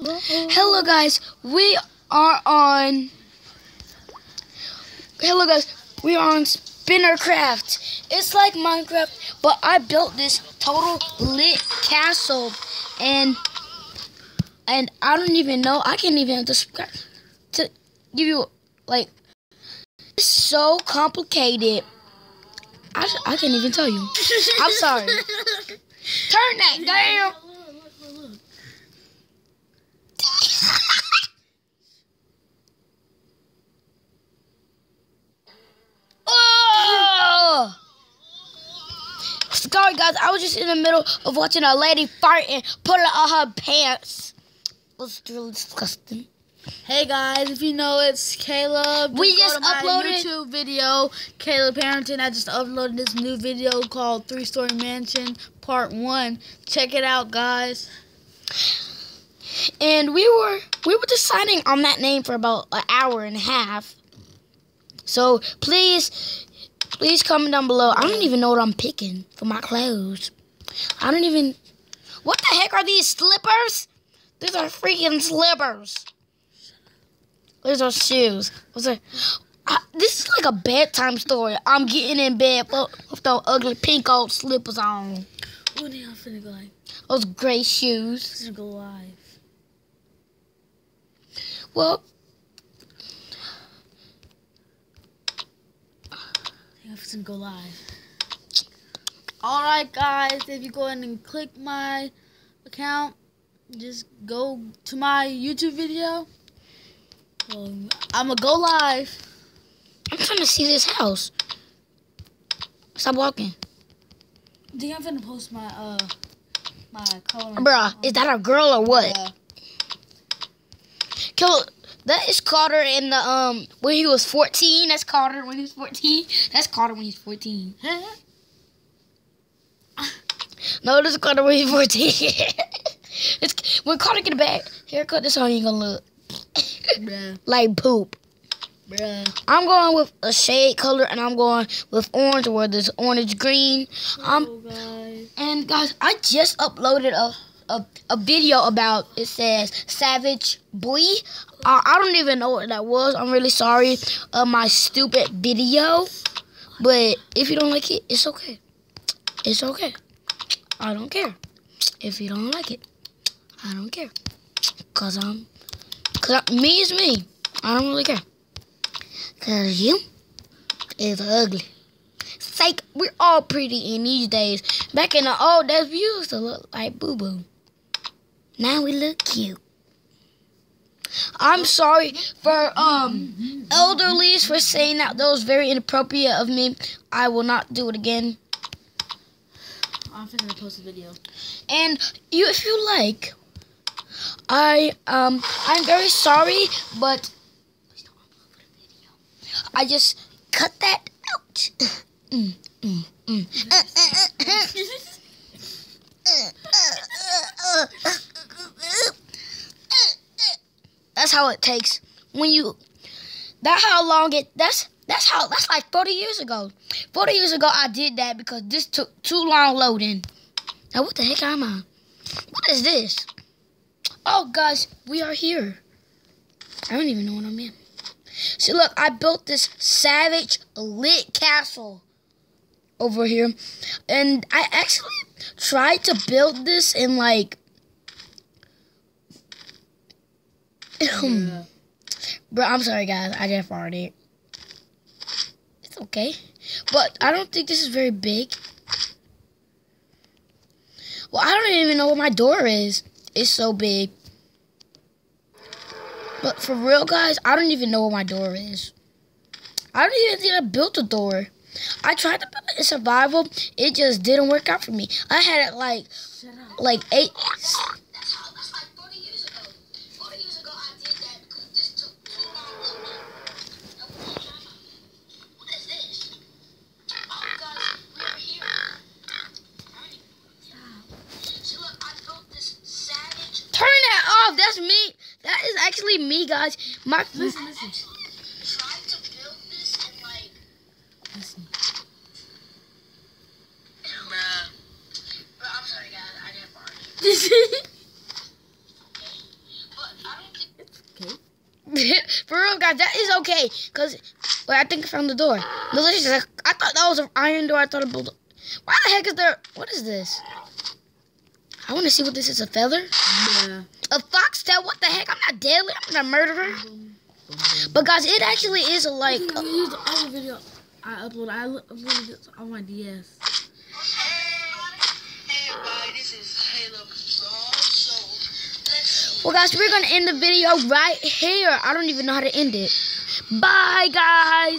Hello guys, we are on Hello guys, we are on Spinnercraft. It's like Minecraft, but I built this total lit castle and and I don't even know, I can't even describe to give you like it's so complicated. I, I can't even tell you. I'm sorry. Turn that down. Oh! Sorry guys, I was just in the middle of watching a lady fart and put it on her pants. It was really disgusting. Hey guys, if you know it's Caleb, We just uploaded- YouTube video. Caleb Harrington. I just uploaded this new video called Three Story Mansion Part One. Check it out, guys. And we were we were deciding on that name for about an hour and a half. So please please comment down below. I don't even know what I'm picking for my clothes. I don't even what the heck are these slippers? These are freaking slippers. These are shoes. What's that? I, this is like a bedtime story. I'm getting in bed with, those ugly pink old slippers on. Oh, now I'm finna go live. Those gray shoes. Finna go live. Well, I'm finna go live. Alright, guys, if you go ahead and click my account, just go to my YouTube video. Um, I'm gonna go live. I'm trying to see this house. Stop walking. I think I'm finna post my uh my color. Bruh, is that a girl or what? Yeah. Kill that is Carter in the um when he was 14. That's Carter when he was 14. That's Carter when he's 14. No, this is Carter when he's 14. it's when Carter get a bad haircut, this how he gonna look. Bruh, Like poop. bruh. I'm going with a shade color and I'm going with orange where there's orange green. Um Oh, guys. And guys, I just uploaded a a, a video about it says Savage Boy. Uh, I don't even know what that was. I'm really sorry of my stupid video. But if you don't like it, it's okay. It's okay. I don't care. If you don't like it, I don't care. Cause I'm, cause I, me is me. I don't really care. Cause you is ugly. Psych, we're all pretty in these days. Back in the old days, we used to look like boo boo. Now we look cute. I'm sorry for um elderlies for saying that. That was very inappropriate of me. I will not do it again. I'm gonna post a video. And you, if you like, I um I'm very sorry, but I just cut that out. Mm, mm, mm. That's how it takes when you. That's how long it. That's that's how. That's like forty years ago. Forty years ago, I did that because this took too long loading. Now what the heck am I? What is this? Oh guys, we are here. I don't even know what I'm in. See, look, I built this savage lit castle over here, and I actually tried to build this in like. Yeah. Bro, I'm sorry, guys. I just farted. It's okay. But I don't think this is very big. Well, I don't even know what my door is. It's so big. But for real, guys, I don't even know what my door is. I don't even think I built a door. I tried to build it in survival. It just didn't work out for me. I had it like, like eight. That's how. That's like 40 years ago. 40 years ago, I did that because this took too long. What is this? Oh, guys, we're here. See, look, I built this savage. Turn that. That's me. That is actually me, guys. My Listen, listen. tried to build this in like. Listen. Bruh. I'm sorry, guys. I didn't. For real, guys, that is okay. Cause, wait, I think I found the door. Delicious. I, I thought that was an iron door. I thought it blew. Why the heck is there? What is this? I want to see what this is. A feather? Yeah. A fox? foxtail? What the heck? I'm not deadly. I'm not a murderer. But guys, it actually is a like. You can use the other video I uploaded. I lo- uploaded this on my DS. Hey everybody, this is Halo Control. So let's see. Well, guys, we're gonna end the video right here. I don't even know how to end it. Bye, guys.